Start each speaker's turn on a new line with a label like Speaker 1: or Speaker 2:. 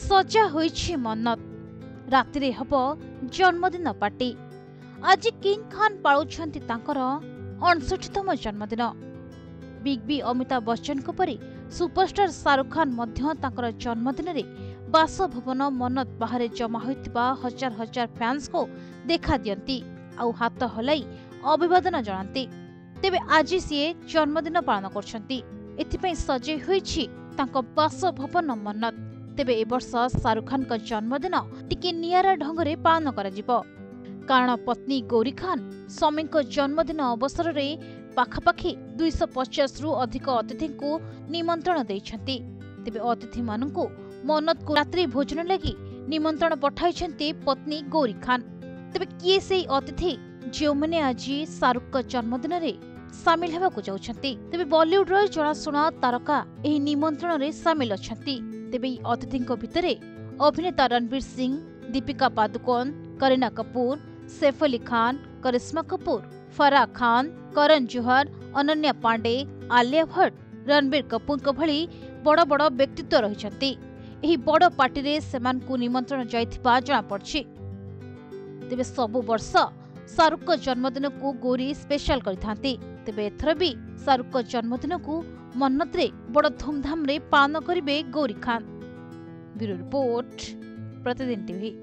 Speaker 1: ସଜା ହୋଇଛି ମନ୍ନତ ରାତିରେ ହେବ ଜନ୍ମଦିନ ପାର୍ଟି ଆଜି କିଙ୍ଗ ଖାନ୍ ପାଳୁଛନ୍ତି ତାଙ୍କର ଅଣଷଠିତମ ଜନ୍ମଦିନ ବିଗ୍ ବି ଅମିତାଭ ବଚ୍ଚନଙ୍କ ପରି ସୁପରଷ୍ଟାର ଶାହରୁଖ ଖାନ୍ ମଧ୍ୟ ତାଙ୍କର ଜନ୍ମଦିନରେ ବାସଭବନ ମନ୍ନତ ବାହାରେ ଜମା ହୋଇଥିବା ହଜାର ହଜାର ଫ୍ୟାନ୍ସଙ୍କୁ ଦେଖା ଦିଅନ୍ତି ଆଉ ହାତ ହଲାଇ ଅଭିବାଦନ ଜଣାନ୍ତି ତେବେ ଆଜି ସିଏ ଜନ୍ମଦିନ ପାଳନ କରୁଛନ୍ତି ଏଥିପାଇଁ ସଜେଇ ହୋଇଛି ତାଙ୍କ ବାସଭବନ ମନ୍ନତ ତେବେ ଏ ବର୍ଷ ଶାହରୁଖ ଖାନଙ୍କ ଜନ୍ମଦିନ ଟିକେ ନିଆରା ଢଙ୍ଗରେ ପାଳନ କରାଯିବ କାରଣ ପତ୍ନୀ ଗୌରୀ ଖାନ୍ ସ୍ୱାମୀଙ୍କ ଜନ୍ମଦିନ ଅବସରରେ ପାଖାପାଖି ଦୁଇଶହ ପଚାଶରୁ ଅଧିକ ଅତିଥିଙ୍କୁ ନିମନ୍ତ୍ରଣ ଦେଇଛନ୍ତି ତେବେ ଅତିଥିମାନଙ୍କୁ ମନୋଦକୁ ରାତ୍ରି ଭୋଜନ ଲାଗି ନିମନ୍ତ୍ରଣ ପଠାଇଛନ୍ତି ପତ୍ନୀ ଗୌରୀ ଖାନ୍ ତେବେ କିଏ ସେହି ଅତିଥି ଯେଉଁମାନେ ଆଜି ଶାହରୁଖଙ୍କ ଜନ୍ମଦିନରେ ସାମିଲ ହେବାକୁ ଯାଉଛନ୍ତି ତେବେ ବଲିଉଡ଼ର ଜଣାଶୁଣା ତାରକା ଏହି ନିମନ୍ତ୍ରଣରେ ସାମିଲ ଅଛନ୍ତି तेज अतिथि भितर अभिनेता रणवीर सिंह दीपिका पादुकोन करीना कपूर सेफ अली खान करिश्मा कपूर फराह खान करण जोहर अनन्या पांडे आलिया भट्ट रणबीर कपूर भली बड़ बड़ व्यक्तित्व रही बड़ पार्टी से निमंत्रण जा जमापड़ तेज सब वर्ष शाहरुख जन्मदिन को गोरी स्पेशल करे एथर भी शाहरुख जन्मदिन को ମନ୍ନତରେ ବଡ଼ ଧୁମଧାମରେ ପାଳନ କରିବେ Gauri Khan bureau report Pratidin TV